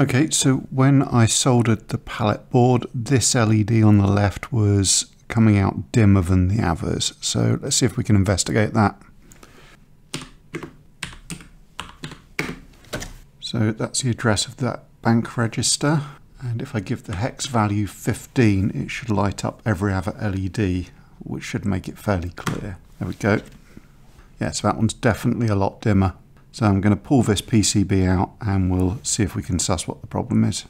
Okay, so when I soldered the palette board, this LED on the left was coming out dimmer than the others. So let's see if we can investigate that. So that's the address of that bank register. And if I give the hex value 15, it should light up every other LED, which should make it fairly clear. There we go. Yeah, so that one's definitely a lot dimmer. So I'm going to pull this PCB out and we'll see if we can suss what the problem is.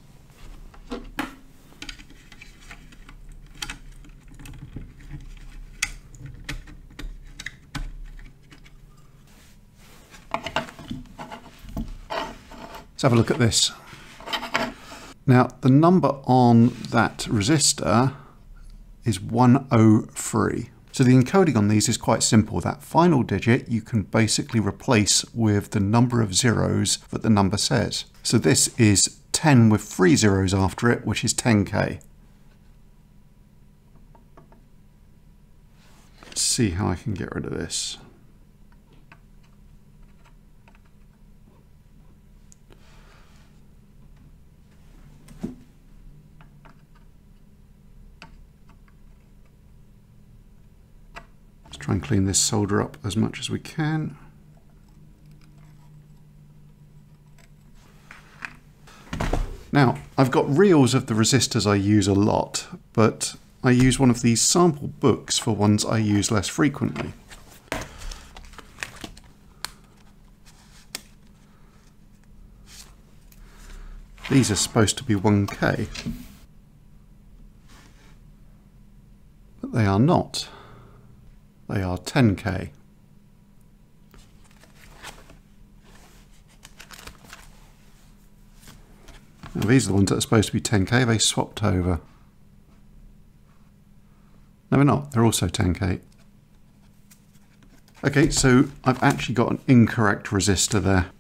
Let's have a look at this. Now the number on that resistor is 103. So the encoding on these is quite simple. That final digit you can basically replace with the number of zeros that the number says. So this is 10 with three zeros after it, which is 10k. Let's see how I can get rid of this. Try and clean this solder up as much as we can. Now, I've got reels of the resistors I use a lot, but I use one of these sample books for ones I use less frequently. These are supposed to be 1K, but they are not. They are 10k. Now these are the ones that are supposed to be 10k, they swapped over. No, they're not, they're also 10k. Okay, so I've actually got an incorrect resistor there.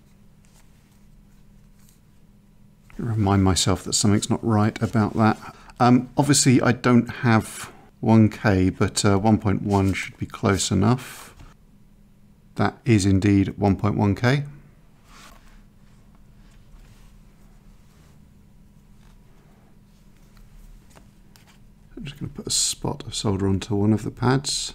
Remind myself that something's not right about that. Um, obviously, I don't have 1k, but uh, 1.1 should be close enough. That is indeed 1.1k. I'm just going to put a spot of solder onto one of the pads.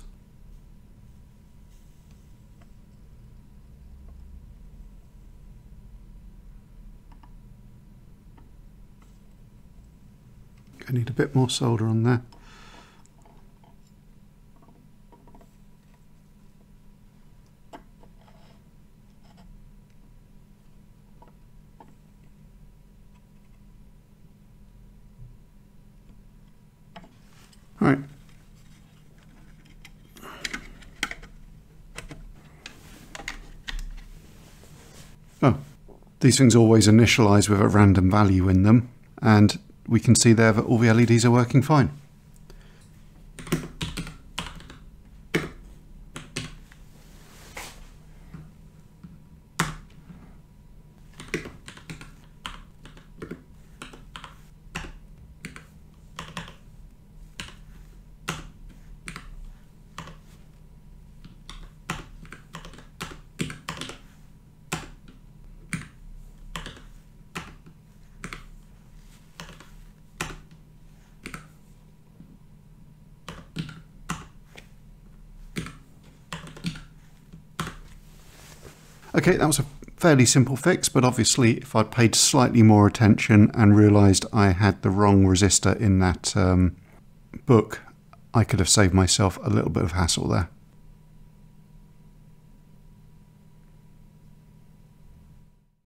I need a bit more solder on there. Right. Oh, these things always initialize with a random value in them, and we can see there that all the LEDs are working fine. Okay, that was a fairly simple fix, but obviously if I'd paid slightly more attention and realised I had the wrong resistor in that um, book, I could have saved myself a little bit of hassle there.